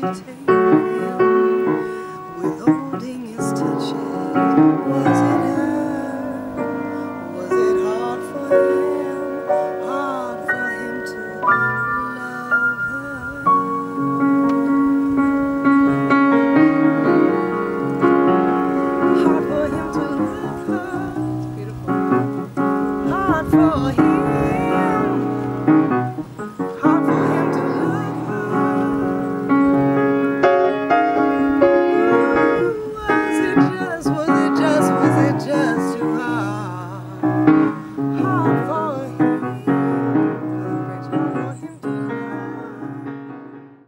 she take? Withholding his touches, was it her? Was it hard for him? Hard for him to love her. Hard for him to love her. It's beautiful. Hard for him.